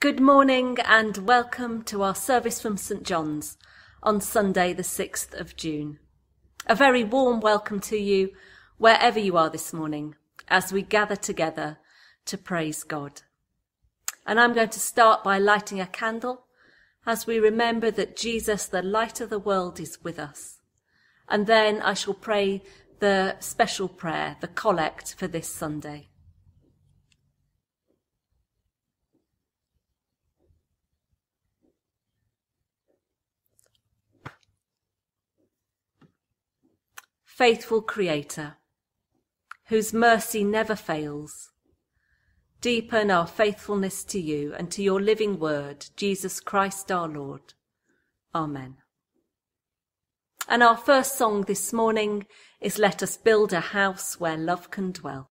Good morning and welcome to our service from St John's on Sunday, the 6th of June. A very warm welcome to you wherever you are this morning as we gather together to praise God. And I'm going to start by lighting a candle as we remember that Jesus, the light of the world, is with us. And then I shall pray the special prayer, the collect for this Sunday. Faithful Creator, whose mercy never fails, deepen our faithfulness to you and to your living word, Jesus Christ our Lord. Amen. And our first song this morning is Let Us Build a House Where Love Can Dwell.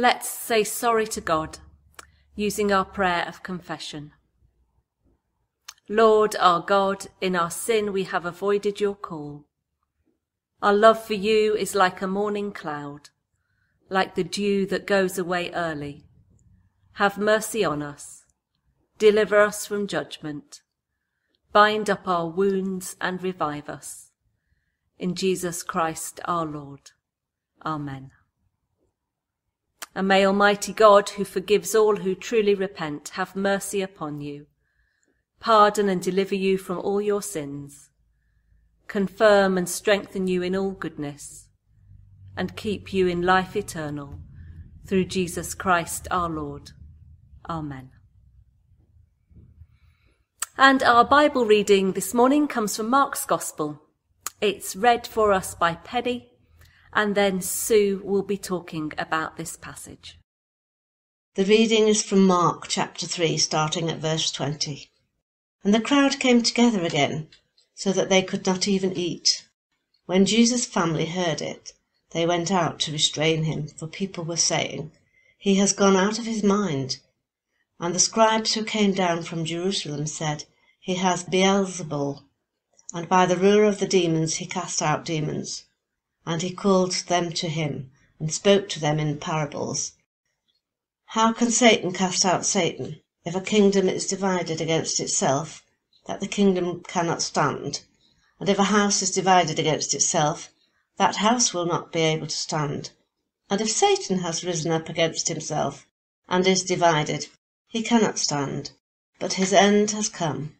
Let's say sorry to God using our prayer of confession. Lord our God, in our sin we have avoided your call. Our love for you is like a morning cloud, like the dew that goes away early. Have mercy on us. Deliver us from judgment. Bind up our wounds and revive us. In Jesus Christ our Lord. Amen. And may Almighty God, who forgives all who truly repent, have mercy upon you, pardon and deliver you from all your sins, confirm and strengthen you in all goodness, and keep you in life eternal, through Jesus Christ our Lord. Amen. And our Bible reading this morning comes from Mark's Gospel. It's read for us by Penny and then Sue will be talking about this passage. The reading is from Mark chapter 3, starting at verse 20. And the crowd came together again, so that they could not even eat. When Jesus' family heard it, they went out to restrain him, for people were saying, He has gone out of his mind. And the scribes who came down from Jerusalem said, He has Beelzebul, and by the ruler of the demons he cast out demons. And he called them to him, and spoke to them in parables. How can Satan cast out Satan? If a kingdom is divided against itself, that the kingdom cannot stand. And if a house is divided against itself, that house will not be able to stand. And if Satan has risen up against himself, and is divided, he cannot stand, but his end has come.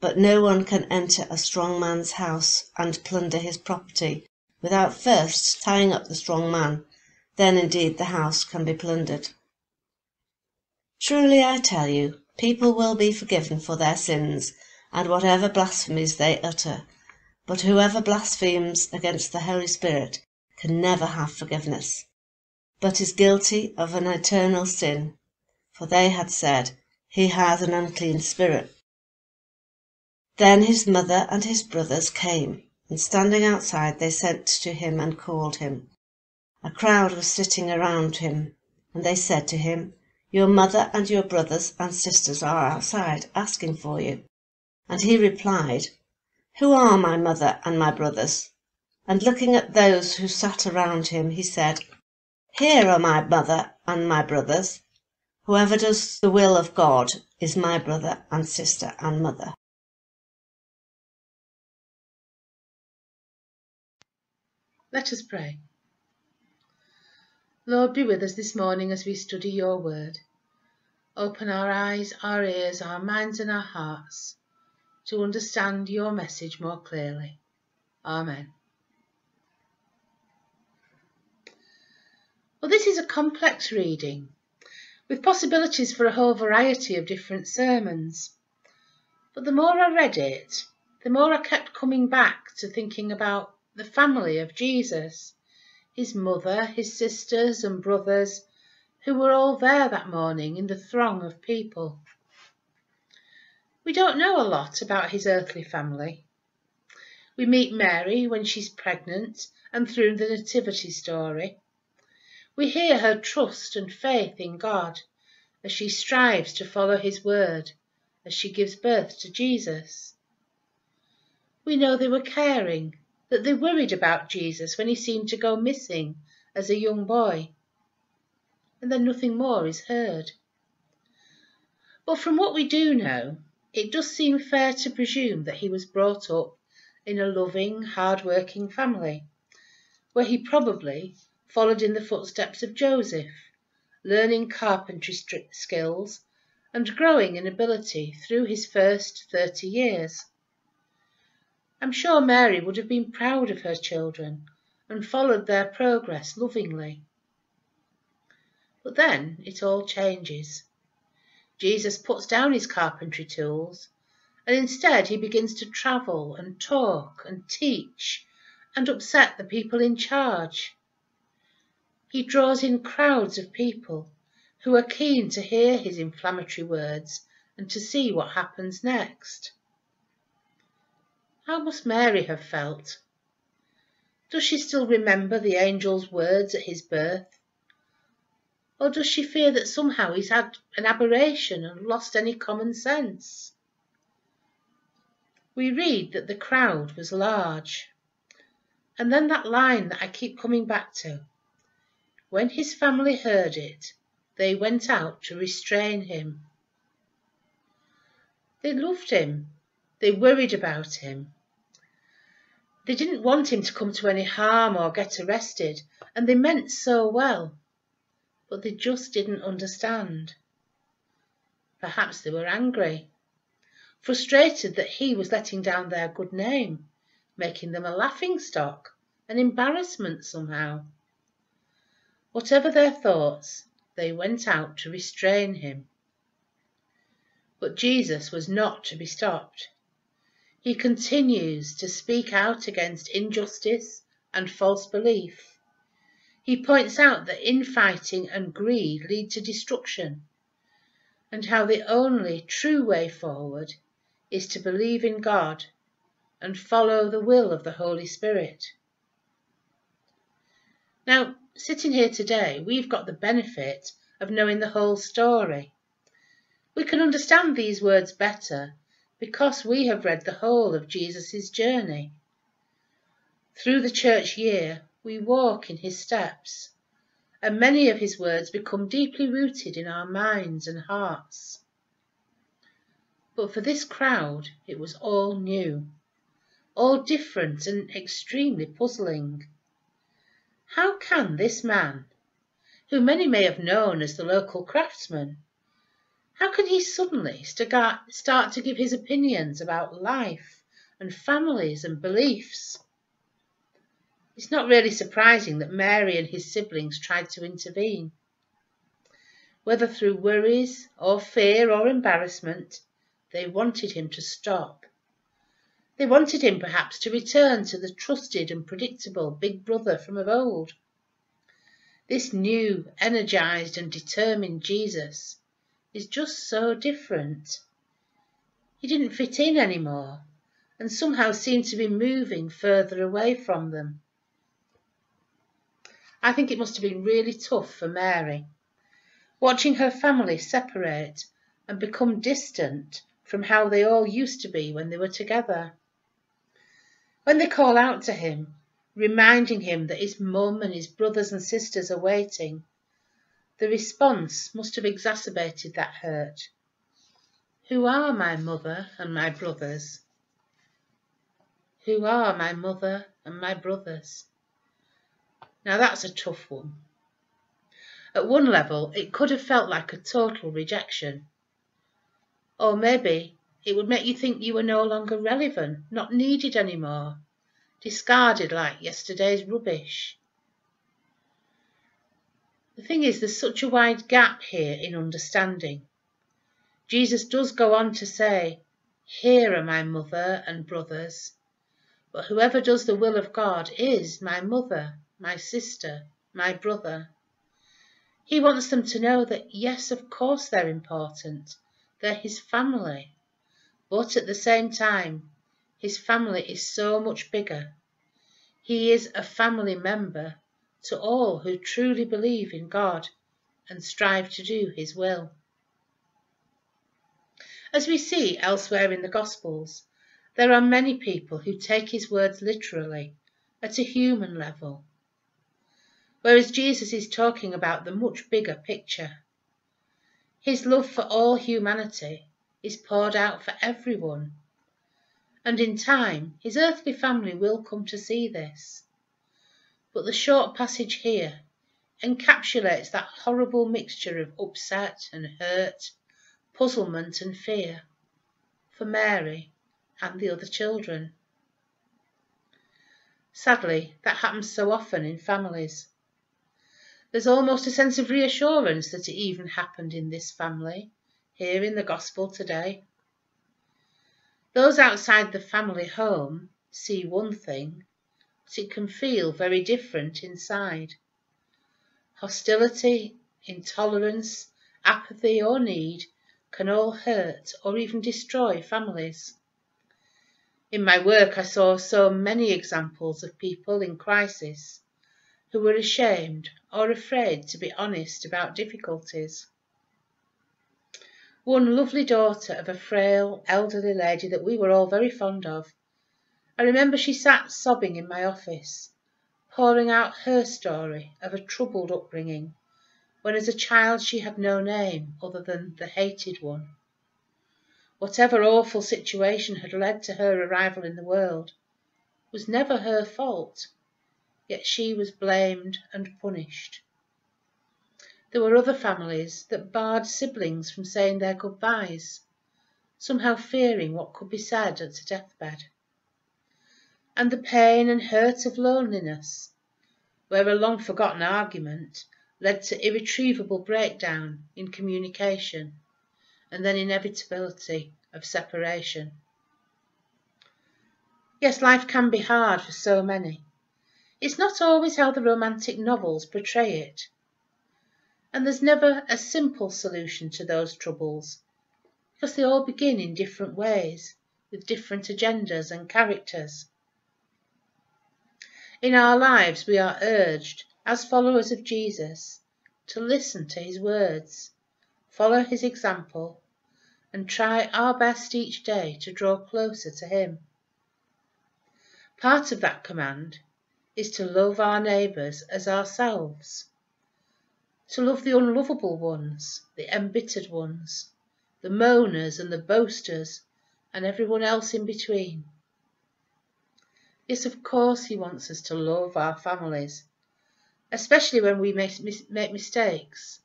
But no one can enter a strong man's house and plunder his property without first tying up the strong man, then indeed the house can be plundered. Truly I tell you, people will be forgiven for their sins and whatever blasphemies they utter, but whoever blasphemes against the Holy Spirit can never have forgiveness, but is guilty of an eternal sin, for they had said, He has an unclean spirit. Then his mother and his brothers came and standing outside they sent to him and called him. A crowd was sitting around him, and they said to him, Your mother and your brothers and sisters are outside, asking for you. And he replied, Who are my mother and my brothers? And looking at those who sat around him, he said, Here are my mother and my brothers. Whoever does the will of God is my brother and sister and mother. Let us pray. Lord, be with us this morning as we study your word. Open our eyes, our ears, our minds, and our hearts to understand your message more clearly. Amen. Well, this is a complex reading with possibilities for a whole variety of different sermons. But the more I read it, the more I kept coming back to thinking about the family of Jesus, his mother, his sisters and brothers, who were all there that morning in the throng of people. We don't know a lot about his earthly family. We meet Mary when she's pregnant and through the Nativity story. We hear her trust and faith in God as she strives to follow his word as she gives birth to Jesus. We know they were caring that they worried about Jesus when he seemed to go missing as a young boy. And then nothing more is heard. But from what we do know, it does seem fair to presume that he was brought up in a loving, hard-working family, where he probably followed in the footsteps of Joseph, learning carpentry skills and growing in ability through his first thirty years. I'm sure Mary would have been proud of her children and followed their progress lovingly. But then it all changes. Jesus puts down his carpentry tools and instead he begins to travel and talk and teach and upset the people in charge. He draws in crowds of people who are keen to hear his inflammatory words and to see what happens next. How must Mary have felt? Does she still remember the angel's words at his birth? Or does she fear that somehow he's had an aberration and lost any common sense? We read that the crowd was large. And then that line that I keep coming back to. When his family heard it, they went out to restrain him. They loved him. They worried about him. They didn't want him to come to any harm or get arrested, and they meant so well. but they just didn't understand. Perhaps they were angry, frustrated that he was letting down their good name, making them a laughing stock, an embarrassment somehow. Whatever their thoughts, they went out to restrain him. But Jesus was not to be stopped. He continues to speak out against injustice and false belief. He points out that infighting and greed lead to destruction, and how the only true way forward is to believe in God and follow the will of the Holy Spirit. Now, sitting here today, we've got the benefit of knowing the whole story. We can understand these words better because we have read the whole of Jesus' journey. Through the church year, we walk in his steps, and many of his words become deeply rooted in our minds and hearts. But for this crowd, it was all new, all different and extremely puzzling. How can this man, who many may have known as the local craftsman, how could he suddenly start to give his opinions about life and families and beliefs? It's not really surprising that Mary and his siblings tried to intervene. Whether through worries or fear or embarrassment, they wanted him to stop. They wanted him perhaps to return to the trusted and predictable big brother from of old. This new, energized and determined Jesus is just so different. He didn't fit in any more and somehow seemed to be moving further away from them. I think it must have been really tough for Mary, watching her family separate and become distant from how they all used to be when they were together. When they call out to him, reminding him that his mum and his brothers and sisters are waiting, the response must have exacerbated that hurt. Who are my mother and my brothers? Who are my mother and my brothers? Now that's a tough one. At one level, it could have felt like a total rejection. Or maybe it would make you think you were no longer relevant, not needed anymore, discarded like yesterday's rubbish. The thing is, there's such a wide gap here in understanding. Jesus does go on to say, Here are my mother and brothers, but whoever does the will of God is my mother, my sister, my brother. He wants them to know that, yes, of course they're important, they're his family, but at the same time, his family is so much bigger. He is a family member to all who truly believe in God and strive to do His will. As we see elsewhere in the Gospels, there are many people who take His words literally at a human level, whereas Jesus is talking about the much bigger picture. His love for all humanity is poured out for everyone, and in time his earthly family will come to see this but the short passage here encapsulates that horrible mixture of upset and hurt, puzzlement and fear for Mary and the other children. Sadly, that happens so often in families. There's almost a sense of reassurance that it even happened in this family, here in the Gospel today. Those outside the family home see one thing it can feel very different inside. Hostility, intolerance, apathy, or need can all hurt or even destroy families. In my work, I saw so many examples of people in crisis who were ashamed or afraid to be honest about difficulties. One lovely daughter of a frail, elderly lady that we were all very fond of I remember she sat sobbing in my office, pouring out her story of a troubled upbringing, when as a child she had no name other than the hated one. Whatever awful situation had led to her arrival in the world was never her fault, yet she was blamed and punished. There were other families that barred siblings from saying their goodbyes, somehow fearing what could be said at a deathbed. And the pain and hurt of loneliness, where a long forgotten argument led to irretrievable breakdown in communication and then inevitability of separation. Yes, life can be hard for so many. It's not always how the romantic novels portray it. And there's never a simple solution to those troubles, because they all begin in different ways, with different agendas and characters. In our lives, we are urged, as followers of Jesus, to listen to his words, follow his example, and try our best each day to draw closer to him. Part of that command is to love our neighbours as ourselves, to love the unlovable ones, the embittered ones, the moaners and the boasters, and everyone else in between. Yes, of course, He wants us to love our families, especially when we make, make mistakes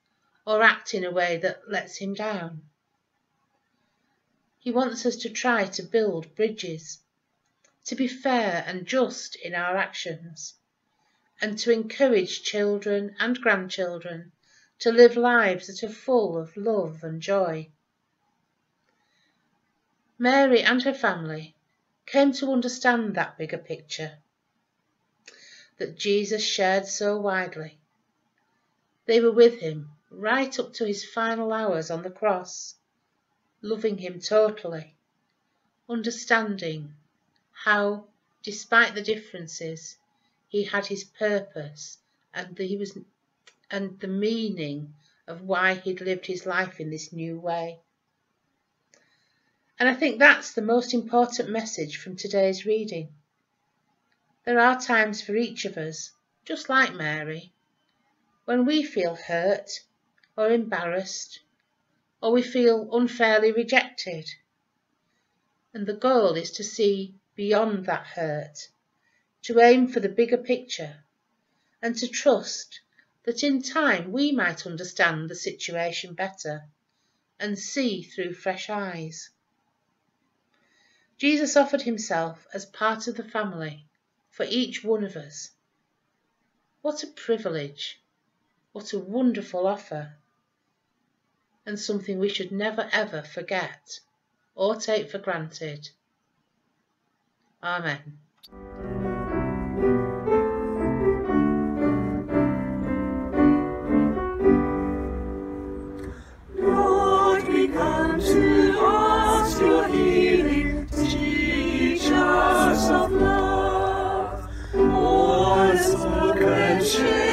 or act in a way that lets Him down. He wants us to try to build bridges to be fair and just in our actions, and to encourage children and grandchildren to live lives that are full of love and joy. Mary and her family came to understand that bigger picture that Jesus shared so widely. They were with him right up to his final hours on the cross, loving him totally, understanding how, despite the differences, he had his purpose and the, he was and the meaning of why he'd lived his life in this new way. And I think that's the most important message from today's reading. There are times for each of us, just like Mary, when we feel hurt or embarrassed or we feel unfairly rejected. And the goal is to see beyond that hurt, to aim for the bigger picture, and to trust that in time we might understand the situation better and see through fresh eyes. Jesus offered himself as part of the family for each one of us. What a privilege! What a wonderful offer! And something we should never ever forget or take for granted. Amen. 去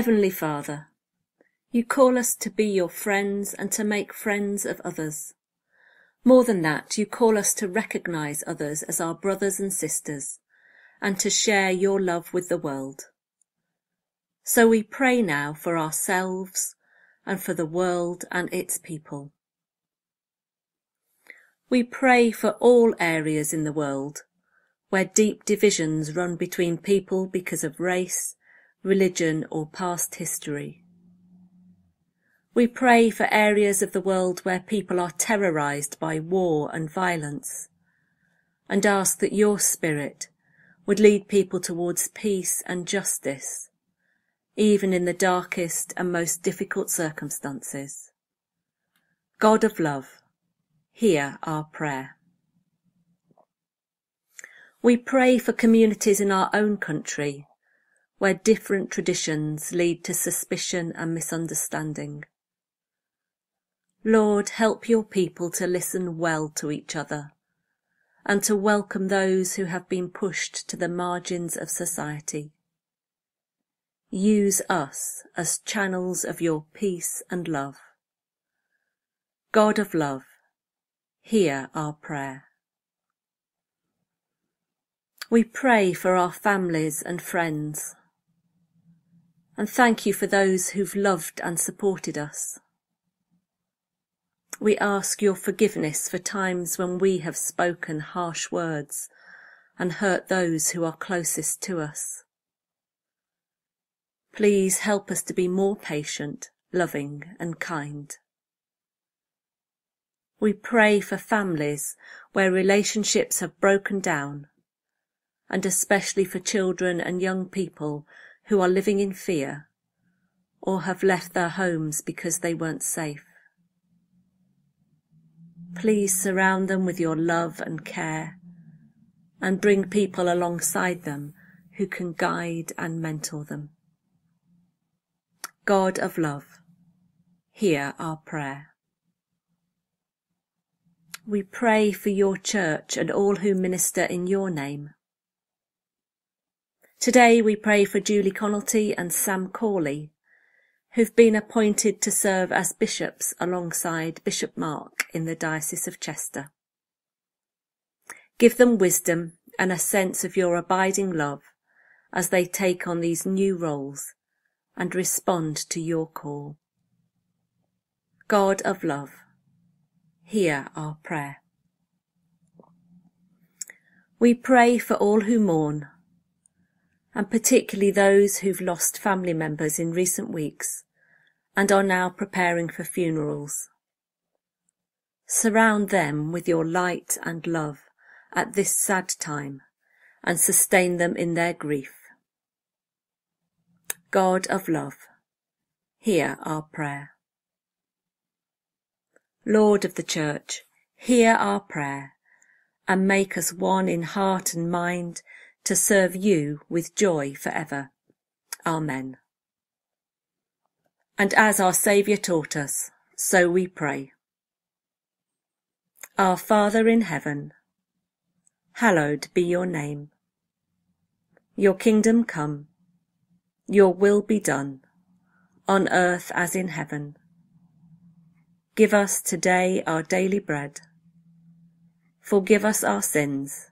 Heavenly Father, you call us to be your friends and to make friends of others. More than that, you call us to recognize others as our brothers and sisters and to share your love with the world. So we pray now for ourselves and for the world and its people. We pray for all areas in the world where deep divisions run between people because of race, religion or past history. We pray for areas of the world where people are terrorized by war and violence and ask that your spirit would lead people towards peace and justice, even in the darkest and most difficult circumstances. God of love, hear our prayer. We pray for communities in our own country where different traditions lead to suspicion and misunderstanding. Lord, help your people to listen well to each other and to welcome those who have been pushed to the margins of society. Use us as channels of your peace and love. God of love, hear our prayer. We pray for our families and friends, and thank you for those who've loved and supported us we ask your forgiveness for times when we have spoken harsh words and hurt those who are closest to us. Please help us to be more patient, loving and kind. We pray for families where relationships have broken down and especially for children and young people who are living in fear or have left their homes because they weren't safe. Please surround them with your love and care and bring people alongside them who can guide and mentor them. God of love, hear our prayer. We pray for your church and all who minister in your name. Today we pray for Julie Conalty and Sam Corley who've been appointed to serve as bishops alongside Bishop Mark in the Diocese of Chester. Give them wisdom and a sense of your abiding love as they take on these new roles and respond to your call. God of love, hear our prayer. We pray for all who mourn and particularly those who've lost family members in recent weeks and are now preparing for funerals. Surround them with your light and love at this sad time and sustain them in their grief. God of love, hear our prayer. Lord of the Church, hear our prayer and make us one in heart and mind to serve you with joy forever. Amen. And as our Saviour taught us, so we pray. Our Father in heaven, hallowed be your name. Your kingdom come, your will be done, on earth as in heaven. Give us today our daily bread. Forgive us our sins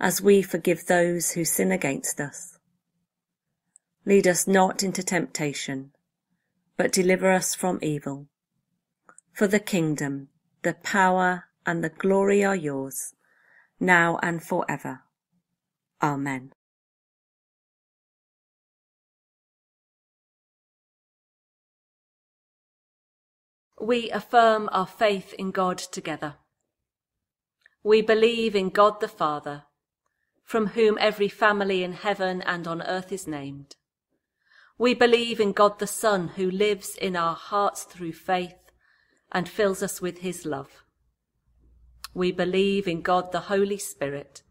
as we forgive those who sin against us. Lead us not into temptation, but deliver us from evil. For the kingdom, the power, and the glory are yours, now and for ever. Amen. We affirm our faith in God together. We believe in God the Father, from whom every family in heaven and on earth is named. We believe in God the Son, who lives in our hearts through faith and fills us with his love. We believe in God the Holy Spirit,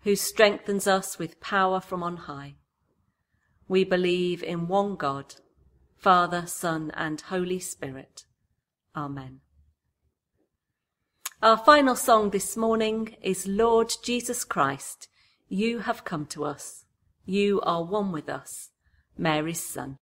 who strengthens us with power from on high. We believe in one God, Father, Son, and Holy Spirit. Amen. Our final song this morning is Lord Jesus Christ, you have come to us. You are one with us, Mary's son.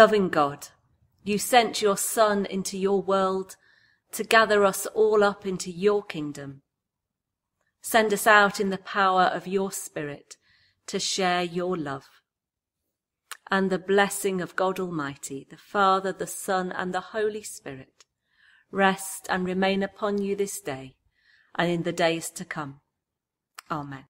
Loving God, you sent your Son into your world to gather us all up into your kingdom. Send us out in the power of your Spirit to share your love. And the blessing of God Almighty, the Father, the Son, and the Holy Spirit rest and remain upon you this day and in the days to come. Amen.